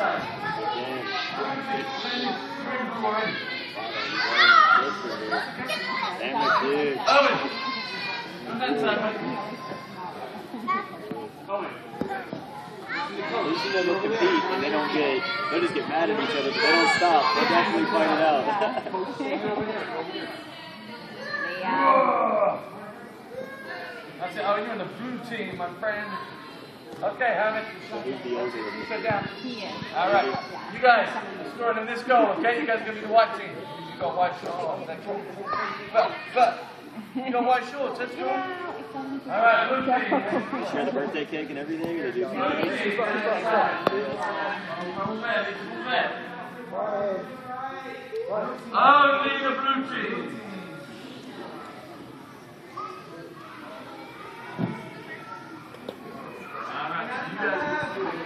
You know they'll compete and they don't get, they'll just get mad at each other, but they don't stop. They'll definitely fight it out. That's it. Oh, you're in the blue team, my friend. Okay, Hammond. Who's the older You one? sit down. All right. You guys, scoring in this go, okay? You guys are going to be the white team. You got white shorts on. That's cool. But, but, you got white shorts. That's cool. All right, blue team. Share the birthday cake and everything, or they do Blue team. Only the blue team. All right, you guys.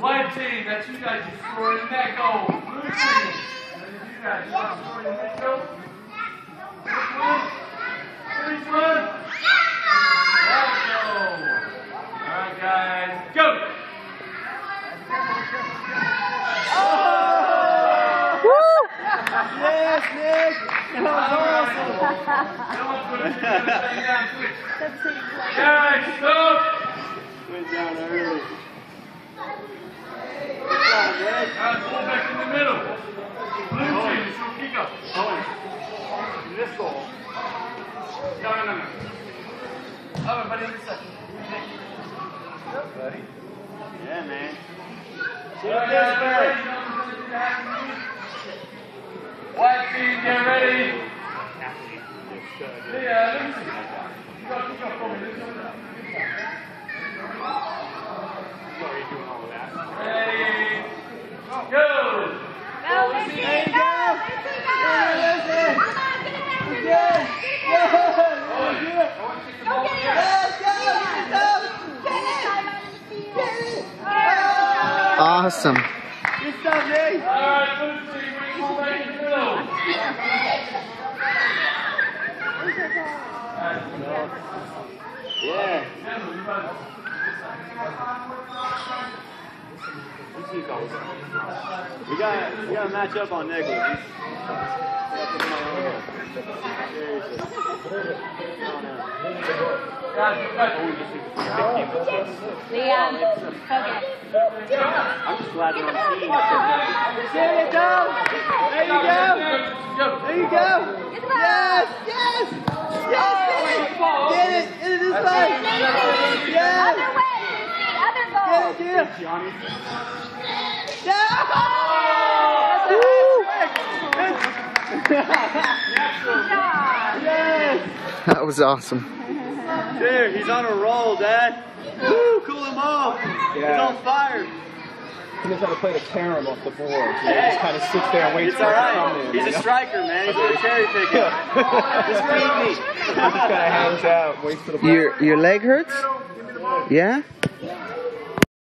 White team, that's you guys. Score in that goal. Blue team. That is you guys. Want to score in this goal? Which one? Which one? That goal. All right, guys. Go. Yes, Nick! That was awesome! Someone put it together, down quick. Guys, stop. Went down early. Guys, pull back in the middle. Blue this goal. No, no, no. Oh, this side. Buddy. Yeah, man. Me. White team, get ready. See. You got to for me. Let's go. Ready. Go. Go, Lizzie, There you go, go. Lizzie, There go. it is. Come on, get it back for Good. you. Good. Go get it. Yes, yes, yes. Get it. Awesome. Good stuff, middle. Yeah. We got we got to match up on it. There you go. There you go. Get. Yes. Yes. Get it. Get it this way. Yes. Other way, other goal. Get it. Job. Yes. That was awesome. Dude, he's on a roll, Dad. Woo, cool him off. He's on fire. He knows how to play the carom off the board. He Hey. just kind of sits there and waits It's for all it to come right. in. He's a know? striker, man. He's a cherry picker. Just feed me. He just kind of hangs out, waits for the ball. Your your leg hurts? Yeah?